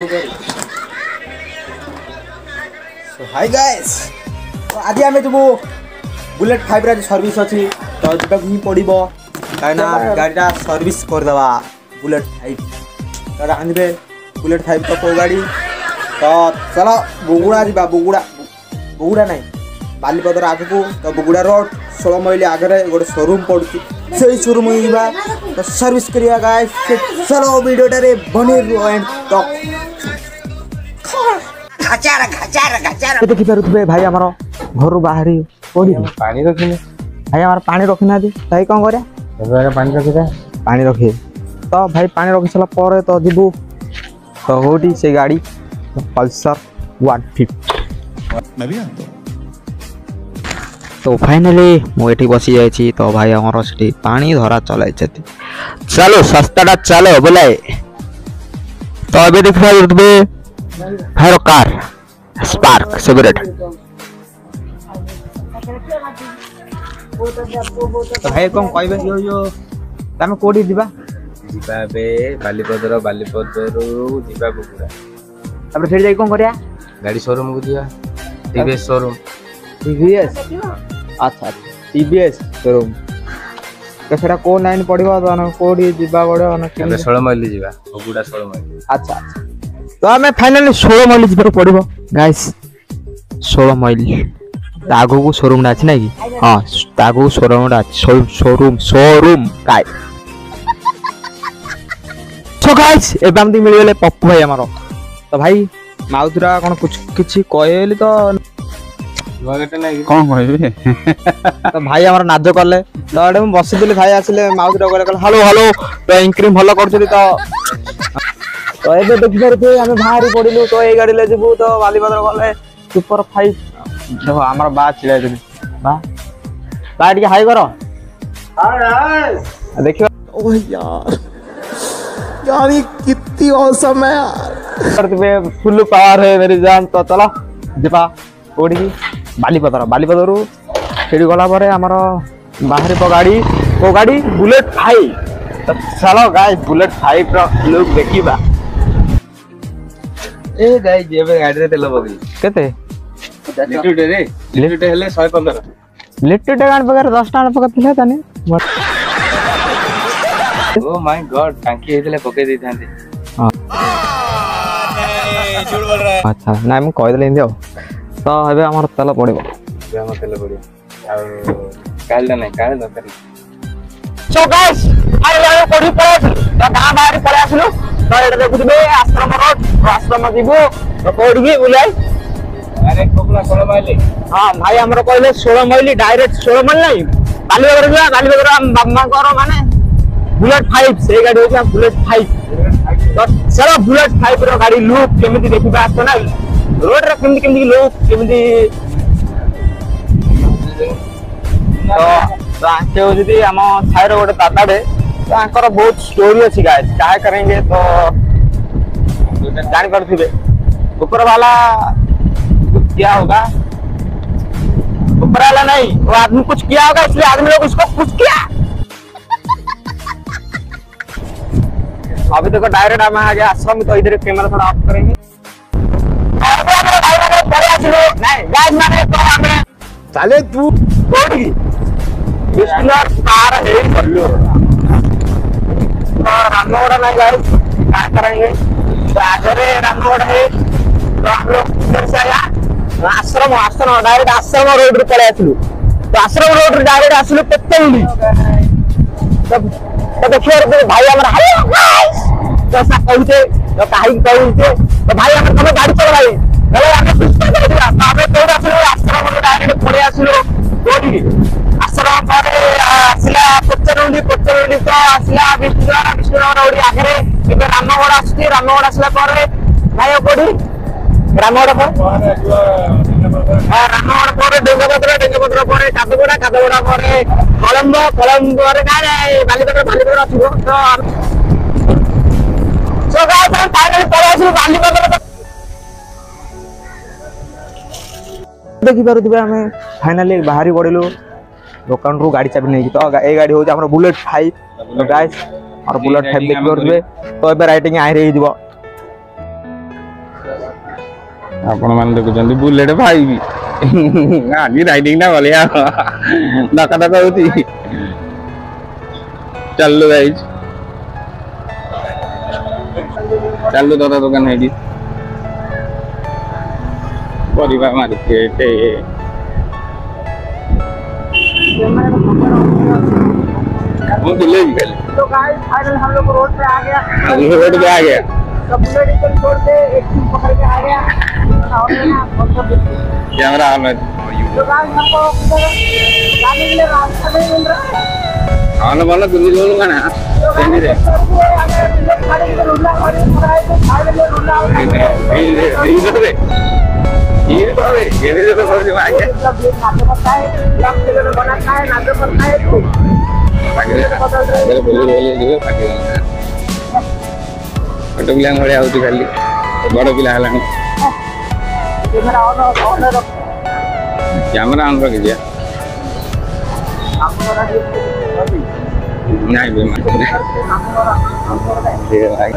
High ଗାଏସ୍ ଆଜି ଆମେ ଯିବୁ ବୁଲେଟ୍ ଫାଇଭ୍ର ଆଜି ସର୍ଭିସ୍ ଅଛି ତ ଯିବାକୁ ହିଁ ପଡ଼ିବ କାହିଁକିନା ଗାଡ଼ିଟା ସର୍ଭିସ୍ କରିଦେବା ବୁଲେଟ୍ ଫାଇଭ୍ ତ ଜାଣିବେ ବୁଲେଟ୍ ଫାଇଭ୍ ତ କେଉଁ ଗାଡ଼ି ତ ଚାଲ ବୁଗୁଡ଼ା ଯିବା ବୁଗୁଡ଼ା ବୁଗୁଡ଼ା ନାହିଁ ବାଲିପଦର ଆଗକୁ ତ ବୁଗୁଡ଼ା ରୋଡ଼ ଷୋଳ ମଇଲି ଆଗରେ ଗୋଟେ ସୋରୁମ୍ ପଡ଼ୁଛି ସେଇ ସୋରୁମ୍ ଯିବା ତ ସର୍ଭିସ୍ କରିବା ଗାଏ ଚାଲ ଭିଡ଼ିଓଟାରେ ବନେଇ ରୁହ ଏଣ୍ଡ ଟକ୍ घर बाहर भाई पानी रखिना दे भाई कोन करे तो भाई पानी रखि सला तो जिबू तो होडी से गाड़ी पल्सर 150 मैं तो फाइनली मो एठी बसी तो भाई हमर सेठी पानी धरा चल चलो सस्ताडा चलो बोले तो अभी देख ধরো কার স্পার্ক সিগারেট তো ভাই কম কইবে ইয়ো ইয়ো ତମେ କୋଉଠି ଯିବା ଯିବା ଏବେ ବାଲିପଦର ବାଲିପଦରୁ ଯିବା ବୁଗୁଡ଼ା ତାପରେ ସେଠି ଯାଇ କଣ କରିବା ଗାଡି ସୋରୁମକୁ ଯିବା ଟିଭିଏସ୍ ସୋରୁମ ଟିଭିଏସ୍ ଆଚ୍ଛା ଟିଭିଏସ୍ ସୋରୁମ ତ ସେଟା କୋଉ ଲାଇନ୍ ପଡିବ କୋଉଠି ଯିବା ପଡିବ ଷୋଳମାଇଲି ଯିବା ବୁଗୁଡ଼ା ଷୋଳମାଇଲି ଆଚ୍ଛା ଆଚ୍ଛା ତ ଆମେ ଫାଇନାଲି ଷୋହଳ ମାଇଲ ଯିବାକୁ ପଡ଼ିବ ଗାଇସ୍ ଷୋହଳ ମାଇଲ ଆଗକୁ ସୋରୁମ୍ଟା ଅଛି ନାଇଁ କି ହଁ ଆଗକୁ ସୋରୁମ୍ଟା ଅଛି showroom showroom guy so guys ଏବେ ଏମିତି ମିଳିଗଲେ ପପୁ ଭାଇ ଆମର ତ ଭାଇ ମାଉଥୁରା କ'ଣ କିଛି କହିଲି ତ କ'ଣ କହିବି ଭାଇ ଆମର ନାଦ କଲେ ତ ଏଠି ମୁଁ ବସିଥିଲି ଭାଇ ଆସିଲେ ମାଉଥୁରା କହିଲେ କହିଲେ ହ୍ୟାଲୋ ହ୍ୟାଲୋ ତ ଇନକ୍ରିମ୍ ଭଲ କରୁଛନ୍ତି ତ ତ ଏବେ ଦେଖିପାରୁଥିବେ ଆମେ ବାହାରି ପଡ଼ିଲୁ ତ ଏଇ ଗାଡ଼ିରେ ଯିବୁ ତ ବାଲିଭଦ୍ର ଗଲେ ସୁପର ଫାଇଭ୍ ଦେଖ ଆମର ବା ଛିଡ଼ା ହେଇଛନ୍ତି ବା ବା ଟିକେ ହାଇ କର ଦେଖିବା यार ये कितनी औसम है यार तुम्हें फुल पावर है मेरी जान तो चलो जीपा कोड़ी बालीपदर बालीपदर सेठी गला पर आमर बाहर गाड़ी को गाड़ी बुलेट फाइव तो चलो गाय बुलेट फाइव रुक देखा એ ગાઈ જે બે ગાડીରେ ତେଲ ପକେଇ କେତେ ଲିଟରଟେ ଲିଟରଟେ ହେଲେ 115 ଲିଟରଟେ ଗାଣ ପାଖରେ 10 ଟଙ୍କା ପକେଇଥିଲା ତାନେ ଓ ମାଇ ଗଡ ଟାଙ୍କି ହେଇଥିଲେ ପକେଇ ଦେଇଥାନ୍ତି ଆଚ୍ଛା ନାଇଁ ମୁଁ କହିଦେଲି ଏମିତି ଆଉ ତ ଏବେ ଆମର ତେଲ ପଡ଼ିବ ଆମର ତେଲ ପଡ଼ିବ ଆଉ କାଲି ନାଇଁ କାଲି ଦରକାର ସୋ ଗାଇସ୍ ଆରେ ପଢି ପଳେଇ ଆସିଲୁ ଗାଁ ବାହାରି ପଳେଇ ଆସିଲୁ ଡାଇରେକ୍ଟ ଦେଖୁଥିବେ ଆଶ୍ରମ ରୋଡ୍ ଆଶ୍ରମ ଯିବୁ କୋଉଠିକି ବୁଲାଇ ହଁ ଭାଇ ଆମର କହିଲେ ଷୋଳ ମାଇଲି ଡାଇରେକ୍ଟ ଷୋଳ ମାଇଲ ନାହିଁ ବାଲିବଗର ଯିବା ବାଲିବଗର ଆମ ମାନେ ବୁଲେଟ୍ ଫାଇଭ୍ ସେଇ ଗାଡି ହଉଛି bullet five sir bullet five ର ଗାଡି ଲୁକ୍ କେମିତି ଦେଖିବା ଆସ ନା ରୋଡରେ କେମିତି କେମିତି ଲୁକ୍ କେମିତି ତ ଆସିବ ଯଦି ଆମ ସାହିର ଗୋଟେ ଦାଦାଟେ ତାଙ୍କର ବହୁତ ଷ୍ଟୋରି ଅଛି करेंगे तो जान ତ ऊपर वाला क्या होगा ऊपर वाला नहीं वो आदमी कुछ किया होगा इसलिए आदमी लोग उसको कुछ किया अभी देखो डायरेक्ट हम आ गया आश्रम तो इधर कैमरा थोड़ा ऑफ करेंगे नहीं तो तू अपना रामनगर वाला नहीं गाइस क्या करेंगे आखिर रामनगर है तो हम लोग इधर से आया आश्रम आश्रम डायरेक्ट आश्रम रोड पे पड़े आसलु तो आश्रम रोड डायरेक्ट आसलु पत्तली तब तो देखिए भाई हमारा हेलो गाइस जैसा कहते तो कहीं कहते तो भाई हमारे तुम्हें गाड़ी चलाए তাহলে আমি সুস্থ করে দিলাম তাহলে তোর আসলে আশ্রম ডাইরেক্ট পড়ে আসলো ಪರಸ್ಪರ ଆସିଲା ପଚରୁଣ୍ଡି ପଚରୁଣ୍ଡି ତ ଆସିଲା ବିଷ୍ଣୁ ବିଷ୍ଣୁ ଓଡ଼ି ଆଗରେ ଏବେ ରାମଗଡ଼ ଆସୁଛି ରାମଗଡ଼ ଆସିଲା ପରେ ଭାଇ କୋଉଠି ରାମଗଡ଼ ପରେ ରାମଗଡ଼ ପରେ ଡେଙ୍ଗପତ୍ର ଡେଙ୍ଗପତ୍ର ପରେ କାଦୁଗଡ଼ା କାଦୁଗଡ଼ା ପରେ କଳମ୍ବ କଳମ୍ବରେ କାଳେ ବାଲିପତ୍ର ବାଲିପତ୍ର ଆସିବ ତ ଦେଖିପାରୁଥିବା ଆମେ ଫାଇନାଲି ବାହାରି ପଡ଼ିଲୁ দোকানরু ଗାଡ଼ି ଚାବି ନେଇକି ତ ଏଇ ଗାଡ଼ି ହେଉଛି ଆମର ବୁଲେଟ୍ ଫାଇଭ୍ ଗାଇସ୍ ଆମର ବୁଲେଟ୍ ଫାଇଭ୍ ଦେଖିପାରୁଥିବେ ତ ଏବେ ରାଇଟିଂ ଆହିରେ ହେଇଯିବ ଆପଣମାନେ ଦେଖୁଛନ୍ତି ବୁଲେଟ୍ ଫାଇଭ୍ ଆଜି ରାଇଟିଂଟା ଭଳିଆ ଧକା ଧକା ହେଉଛି ଚାଲୁ ଗାଇସ୍ ଚାଲୁ ଦାଦା ଦୋକାନ ହେଇଛି ପରିବା ମାର୍କେଟ୍ वो तो ले तो गाइस फाइनल हम लोग रोड पे आ गया रोड पे आ गया तो बुलेट छोड़ के एक चीज पकड़ के आ गया कैमरा हमें तो गाइस हमको जाने के लिए रास्ता नहीं मिल रहा आने वाला तुझे लोग का ना नहीं रे नहीं रे नहीं रे Gini gini juga perjuangannya. Untuk bilang oleh auto kali, baru bilang halang. Jamur orang orang gitu ya. Nah, gimana? Iya.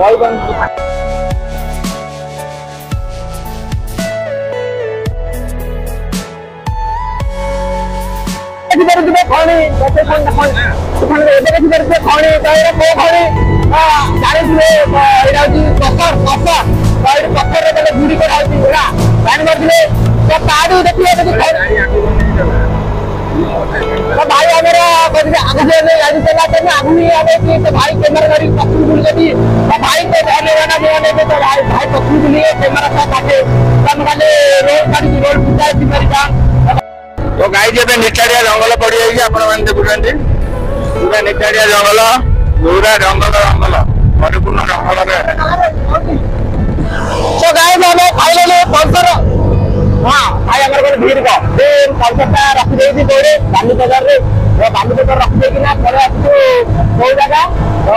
ভয়ভ্রান্তি থাকে খিদারে খড়ে এদের খিদারে খড়ে তাহলে কো খড়ে তারে দিবে এটা হচ্ছে ককর ককর তাহলে ককরের তাহলে গুড়ি করা হচ্ছে এরা জানিবার দিলে তা তাড়ু দেখিলে যদি খড়ে भाई हमारा आगे गाड़ी चलाते ना आदमी आवे कि तो भाई कैमरा गाड़ी पक्षी भूल गई तो भाई तो जाने वाला नहीं आने तो भाई भाई पक्षी भूलिए कैमरा साथ आते तम खाले रोड गाड़ी रोड पूजा थी मेरी जान तो गाई जब निचाड़िया जंगल पड़ जाएगी आपण मैंने देखुंट पूरा निचाड़िया जंगल पूरा जंगल जंगल परिपूर्ण जंगल तो गाय मैंने फाइनल पल्सर हाँ भाई हमारे को भीड़ का ପଇସାଟା ରଖିଦେଇଛି କୋଉଠି ବାଲିପଦାରରେ ବାଲିପଦା ରଖିଦେଇକିନା ପରେ ଆସିଛୁ କୋଉ ଜାଗା ତ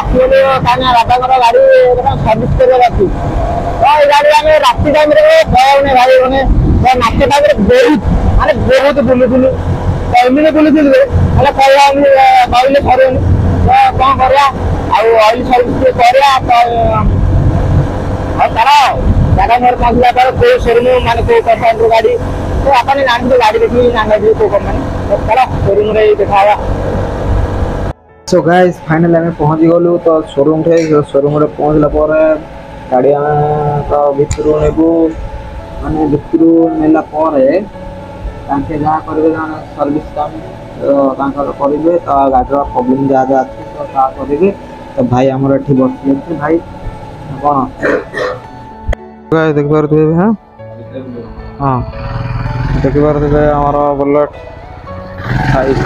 ଆସିଗଲି କାହିଁକିନା ବାବାଙ୍କର ଗାଡ଼ି ଗୋଟେ ସର୍ଭିସ୍ କରିବାର ଅଛି ତ ଏଇ ଗାଡ଼ି ଆମେ ରାତି ଟାଇମ୍ରେ ପଳାଉନି ଭାଇ ମାନେ ନାଚ ଟାଇମ୍ରେ ବହୁତ ମାନେ ବହୁତ ବୁଲୁଥିଲୁ ତ ଏମିତି ବୁଲୁଥିଲୁ ଯେ ହେଲେ କହିବାନି କହିଲେ ସରିବନି ତ କ'ଣ କରିବା ଆଉ ଅଏଲ୍ ସର୍ଭିସ୍ ଟିକେ କରିବା ତ ଆଉ ତାର గన్నవరం మాకు కూడా కోసరము మనకు కంపౌండర్ గాడి तो अपन तो नाम की गाड़ी देखी नांगा जी को तो चलो शोरूम रे दिखावा सो गाइस फाइनल हमें पहुंच गलु तो शोरूम रे शोरूम रे पहुंचला पर गाड़ी हमें तो भितरु नेबु माने भितरु नेला परे तांके जा करबे जान सर्विस काम तांकर करबे तो, तो, तो गाड़ी प्रॉब्लम जा जा तो ता करबे तो भाई हमर एठी बसले भाई कोन ଦେଖିପାରୁଥିବେ ହଁ ହଁ ଦେଖିପାରୁଥିବେ ଆମର ବୁଲେଟ୍ ସାଇଜ୍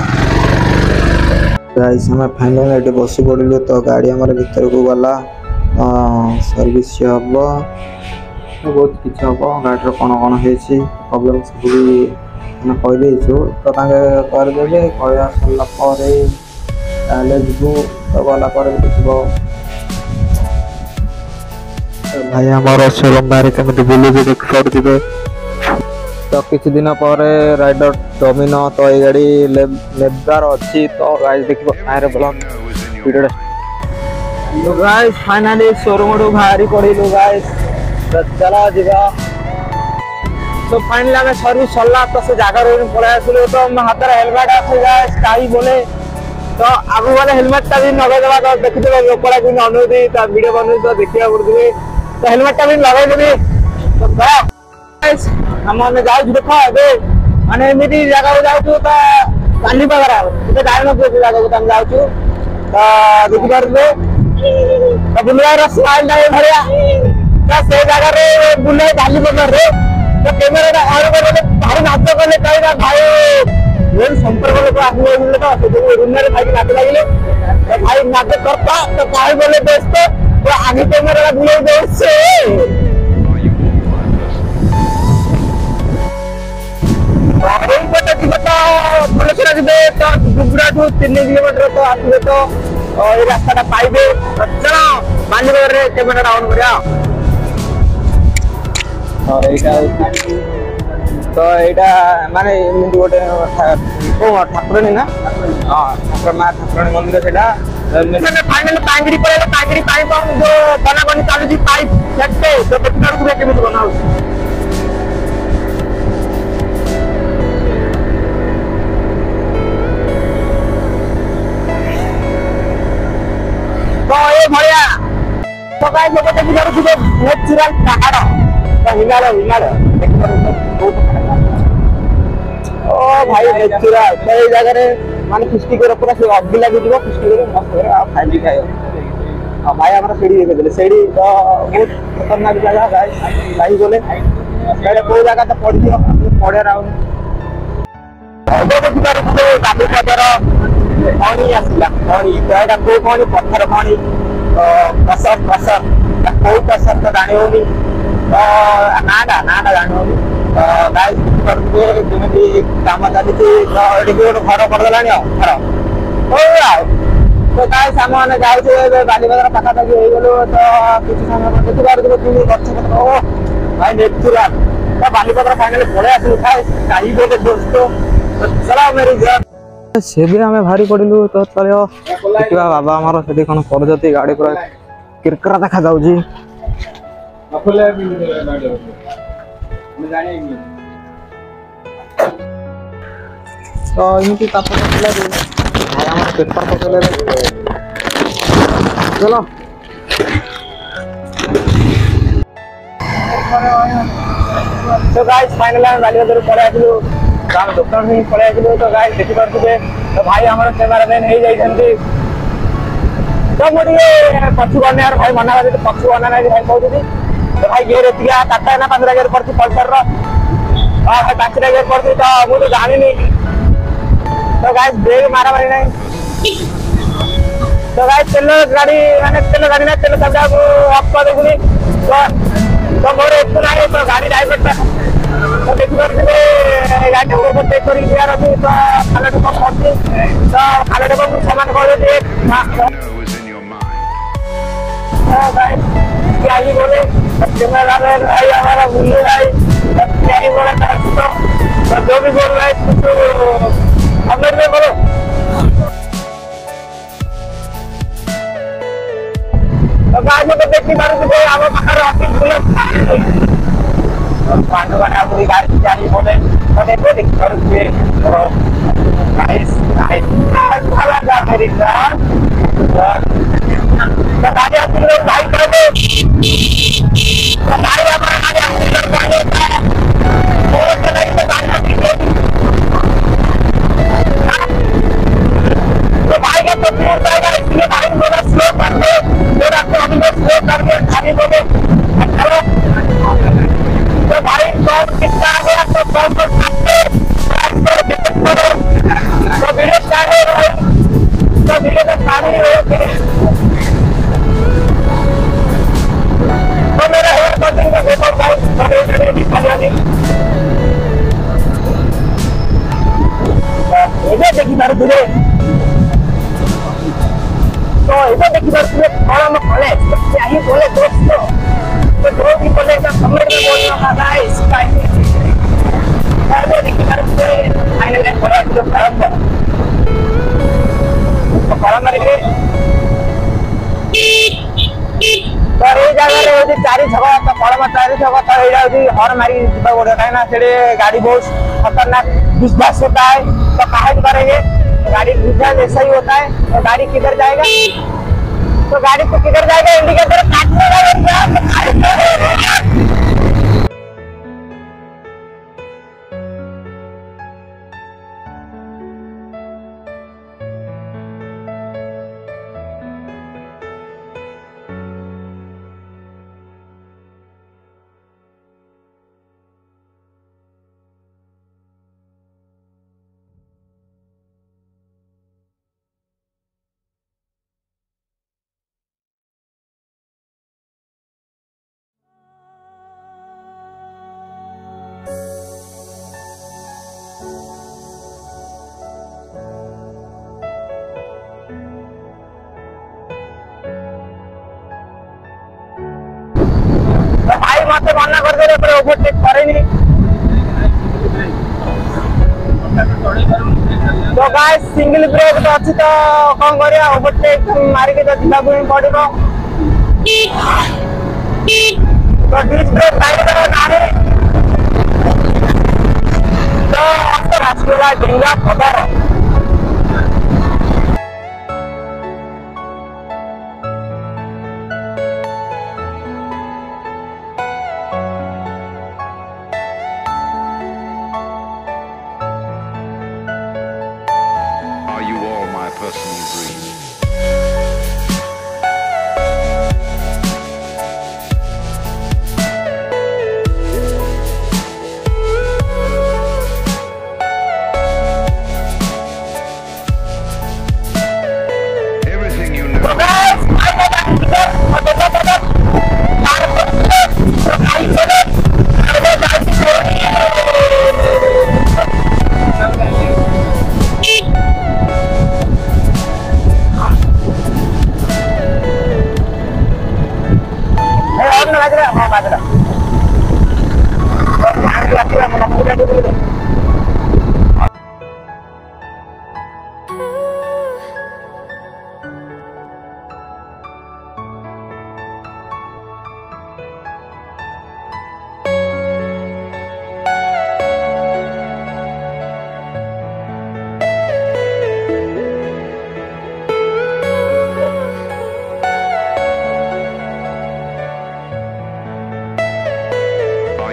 গাইস আমরা ফাইনাল এটি বসি পড়িলু তো গাড়ি আমার ভিতরকু গলা সর্ভিস হব বহুত কিছু হব গাড়ির কোণ কোণ হয়েছি প্রবলেম সবুবি মানে কইদেইছু তো তাকে করিদেবে কয়া সরলা পরে তাহলে যু তো গলা পরে বুঝব ভাই আমার অসলম ভাইয়ের কমেন্টে বললো যে একটু দিবে ତ କିଛି ଦିନ ପରେ ରାଇଡର ଡମିନ ତ ଏଇ ଗାଡ଼ି ଲେବଦାର ଅଛି ତ ଗାଈ ଦେଖିବ ଆରେ ଭଲ ଭିଡ଼ିଓଟା ଗାଈ ଫାଇନାଲି ସୋରୁମରୁ ବାହାରି ପଡ଼ିଲୁ ଗାଈ চলা ଯିବା তো ফাইনালি আমি সর্ভিস সরলাম তো সে জায়গা রইন পড়ে আসলো তো আমার হাতের হেলমেট আছে গায়ে স্কাই বলে তো আগু বলে হেলমেটটা যদি নগাই দেওয়া দেখি দেবে লোকরা কিন্তু অনুরোধ তা ভিডিও বানুই তো দেখিয়া করবে तो हेलमेट का भी लगा ही नहीं तो गाइस हमने जाओ देखा अबे माने मेरी जगह हो जाओ तो का काली बगरा तो जाने में कोई जगह तो हम जाओ तो दुख भर दे तो बुलवा रस लाल ना भरिया क्या सही जगह रे बुले काली बगर रे तो कैमरा ना आरो बोले भाई नाच तो बोले कई ना भाई तो तो ये संपर्क बोले तो आगे बोले तो रूम में भाई नाच लगी ले तो भाई नाच करता तो भाई बोले बेस्ट আগে ক্যামেরা ভুলে গেছে ডুবরাটু তিন কিলোমিটার তো আসবে তো এই রাস্তাটা পাইবে চল আচ্ছা, মান্যবাজারে ক্যামেরাটা অন করিয়া এইটা তো এইটা মানে এমনি গোটে হ্যাঁ, ঠাকুরাণী না ঠাকুর মা ঠাকুরাণী মন্দির সেটা मैंने फाइनल पांगड़ी पड़ेगा पांगड़ी पाइप हम जो बना बनी चालू जी पाइप फेंकते तो बेकार को लेके मुझे बनाओ तो ये भड़िया तो गाइस लोगों को बिना रुको नेचुरल पहाड़ तो हिमाल हिमाल ओ भाई नेचुरल तो ये जगह रे ମାନେ ଫିଷ୍ଟି କରି ପୁରା ସେ ଅଗିଲା ବି ଯିବ ଫିଷ୍ଟି କରି ମସ୍ତ କରି ଆଉ ଖାଇବି ଖାଇବ ଆଉ ଭାଇ ଆମର ସେଇଠି ଦେଖେଇଦେଲେ ସେଇଠି ତ ବହୁତ ଖତରନାକ ଜାଗା ଭାଇ ଭାଇ ଗଲେ ସେଇଟା କୋଉ ଜାଗା ତ ପଡ଼ିଯିବ ପଡ଼ିଆ ରାଉନି ଦେଖିବାରୁ ସେ ବାବୁ ପଦର ଖଣି ଆସିଲା ଖଣି ତ ଏଇଟା କୋଉ ଖଣି ପଥର ଖଣି ପ୍ରେସର ପ୍ରେସର କୋଉ ପ୍ରେସର ତ ଜାଣି ହଉନି ତ ନାଁଟା ନାଁଟା ଜାଣି ହଉନି ଗାଈ ଯେମିତି କାମ ଚାଲିଛି ଟିକେ ଗୋଟେ ଘର କରିଦେଲାଣି ଆଉ ଘର ହଉ ଆଉ ତ ଗାଈ ସାଙ୍ଗମାନେ ଯାଉଛୁ ଏବେ ବାଲିବଜାର ପାଖାପାଖି ହେଇଗଲୁ ତ କିଛି ସମୟ ଦେଖିପାରୁଥିଲୁ କିନ୍ତୁ ଗଛ ପତ୍ର ଓ ଭାଇ ନେଚୁରାଲ ତ ବାଲିପତ୍ର ଫାଇନାଲି ପଳେଇ ଆସିଲୁ ଥାଏ ଗାଈ ଗୋଟେ ଦୋସ୍ତ ଚଲା ମେରି ସେବେ ଆମେ ବାହାରି ପଡ଼ିଲୁ ତ ଚଳିବ ଦେଖିବା ବାବା ଆମର ସେଠି କ'ଣ କରୁଛନ୍ତି ଗାଡ଼ି ପୁରା କିରକରା ଦେଖାଯାଉଛି तो इनकी तो पापा चलो तो गाइस फाइनल हम गाली बदर पड़े आथिलु काम डॉक्टर में पड़े आथिलु तो गाइस देखि परथुबे तो भाई हमारा कैमरामैन हे जाई छंती तो मोटी पछु बने यार भाई मना करे तो पछु आना नहीं भाई कहू तो भाई ये रेतिया काटा है ना पंद्रह हजार पड़ती पल्सर पाँच हजार पड़ती तो मुझे तो जानी नहीं तो गाइस ब्रेक मारा मैंने तो गाइस चलो गाड़ी मैंने चलो गाड़ी ना चलो सब जाओ आपको देखने तो तो मोरे इतना है तो गाड़ी ड्राइव करता तो देखो के तो गाड़ी को चेक कर लिया अभी तो खाले को पहुंचे तो खाले को सामान खोल दे एक तो गाइस क्या ही बोले জেনারেলের ভাই আমরা ভুলে যাই এই বলে থাকত জমি করলাই কিন্তু আপনাদের বলো আমি তো দেখতে পারি যে আমার পাখার অফিস গুলো পান্ডবান আপনি গাড়ি চালি বলে মানে দেখতে পারি যে নাইস নাইস ভালো গাড়ি না গাড়ি আপনি বাইক করে हूँ चार छक কলম चार छक तो ये हर मारिक कहीं गाड़ी बहुत खतरनाक विश्वास होता है तो काहे करेंगे गाड़ी विश्वास ऐसा ही होता है तो गाड़ी किधर जाएगा तो गाड़ी तो किधर जाएगा इंडिकेटर काटने लगेगा ওভারটেক করেনি তো গায়ে সিঙ্গল ব্রেক তো ଅଛି ତ କ'ଣ କରିବା ଓଭରଟେକ୍ ମାରିକି ତ ଯିବାକୁ ହିଁ ପଡ଼ିବ ତ ଡିସ୍ ବ୍ରେକ୍ ପାଇବାର ନାହିଁ ତ ଆସିଲା ଡେଙ୍ଗା ଖବର you breathe.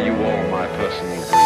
you all my personal